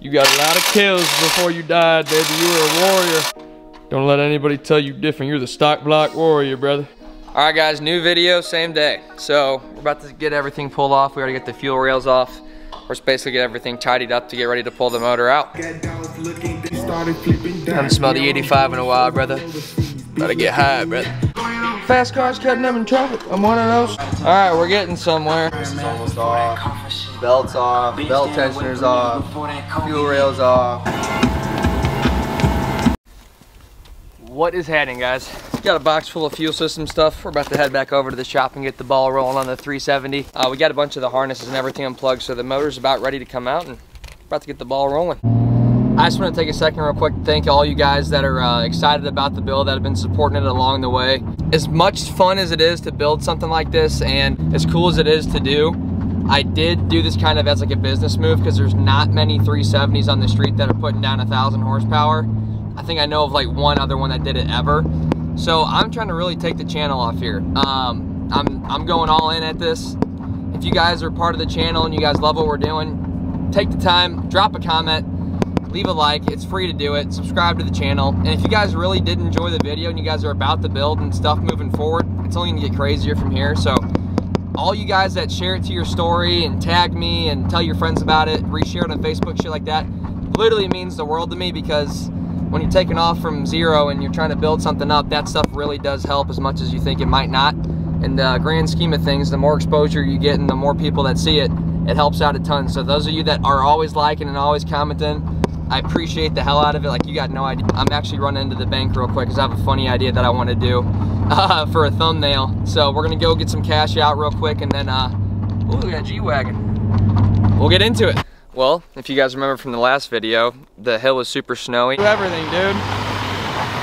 You got a lot of kills before you died, baby. You were a warrior. Don't let anybody tell you different. You're the stock block warrior, brother. All right, guys, new video, same day. So we're about to get everything pulled off. We already get the fuel rails off. We're just basically get everything tidied up to get ready to pull the motor out. I Haven't smelled the 85 in a while, brother. Gotta get high, brother. Fast cars cutting them in traffic. I'm one of those. All right, we're getting somewhere. This is almost off. Belts off. Belt tensioners off. Fuel rails off. What is happening, guys? Got a box full of fuel system stuff. We're about to head back over to the shop and get the ball rolling on the 370. Uh, we got a bunch of the harnesses and everything unplugged, so the motor's about ready to come out and about to get the ball rolling. I just want to take a second real quick to thank all you guys that are uh, excited about the build, that have been supporting it along the way. As much fun as it is to build something like this and as cool as it is to do, I did do this kind of as like a business move because there's not many 370s on the street that are putting down a thousand horsepower. I think I know of like one other one that did it ever. So I'm trying to really take the channel off here. Um, I'm, I'm going all in at this. If you guys are part of the channel and you guys love what we're doing, take the time, drop a comment, leave a like. It's free to do it. Subscribe to the channel. And if you guys really did enjoy the video and you guys are about the build and stuff moving forward, it's only gonna get crazier from here. So all you guys that share it to your story and tag me and tell your friends about it, reshare it on Facebook, shit like that, literally means the world to me because when you're taking off from zero and you're trying to build something up, that stuff really does help as much as you think it might not. In the uh, grand scheme of things, the more exposure you get and the more people that see it, it helps out a ton. So those of you that are always liking and always commenting, I appreciate the hell out of it. Like you got no idea. I'm actually running into the bank real quick because I have a funny idea that I want to do uh, for a thumbnail. So we're gonna go get some cash out real quick and then, uh, ooh, we got a G-Wagon. We'll get into it. Well, if you guys remember from the last video, the hill was super snowy. Do everything, dude.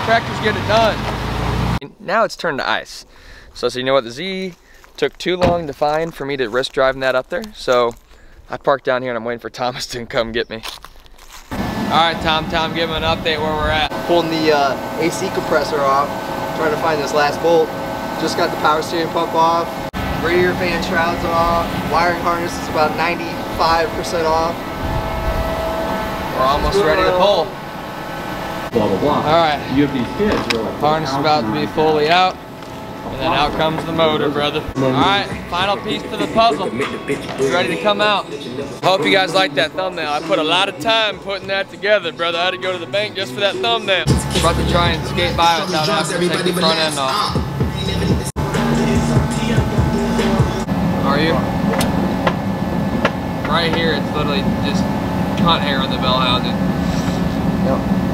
Tractors get it done. Now it's turned to ice. So, so you know what, the Z took too long to find for me to risk driving that up there. So I parked down here and I'm waiting for Thomas to come get me. All right, Tom, Tom, give him an update where we're at. Pulling the uh, AC compressor off. Trying to find this last bolt. Just got the power steering pump off. Radiator fan shrouds off. Wiring harness is about 95% off. We're almost ready to pull. Blah blah blah. All right. You have these kids. You're Harness how about to be I- fully out. And then out comes the motor, brother. All right, final piece to the puzzle. It's ready to come out. Hope you guys like that thumbnail. I put a lot of time putting that together, brother. I had to go to the bank just for that thumbnail. About to try and skate by without having to take the front end off. Are you? Right here, it's literally just cunt hair on the bell housing. Yep.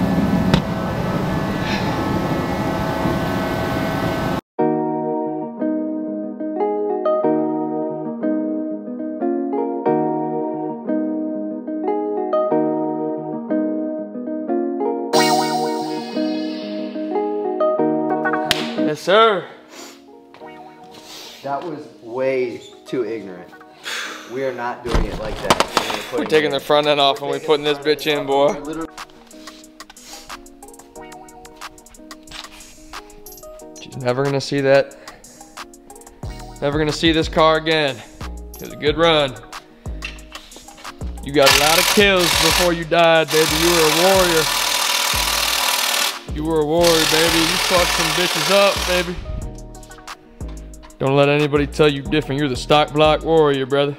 Yes, sir. That was way too ignorant. We are not doing it like that. We're taking the front end off and we're putting this bitch in, boy. She's never gonna see that. Never gonna see this car again. It was a good run. You got a lot of kills before you died, baby. You were a warrior. You were a warrior, baby. You fucked some bitches up, baby. Don't let anybody tell you different. You're the stock block warrior, brother.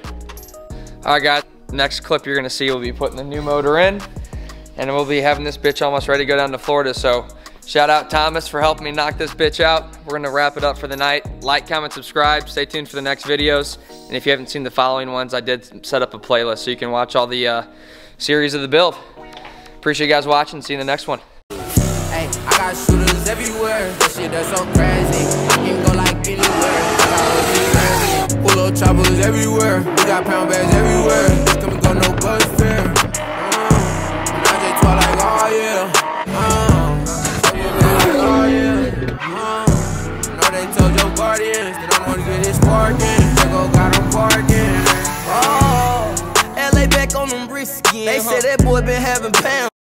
All right, guys. Next clip you're gonna see, we'll be putting the new motor in, and we'll be having this bitch almost ready to go down to Florida. So shout out Thomas for helping me knock this bitch out. We're gonna wrap it up for the night. Like, comment, subscribe. Stay tuned for the next videos. And if you haven't seen the following ones, I did set up a playlist so you can watch all the uh, series of the build. Appreciate you guys watching. See you in the next one. Got shooters everywhere. That shit that's so crazy. I can go like anywhere. I got OGs crazy. Pull up choppers everywhere. We got pound bags everywhere. Come and go, no bus fare. Uh, and I just talk like, oh yeah. Uh, so you be like, oh yeah. Uh, know they told your guardians that I'm gonna get this sparking. They go got them barking. Oh, LA back on them. They say that boy been having pounds.